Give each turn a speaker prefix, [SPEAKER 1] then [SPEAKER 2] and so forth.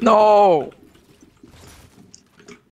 [SPEAKER 1] No!